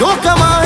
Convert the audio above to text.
よ構え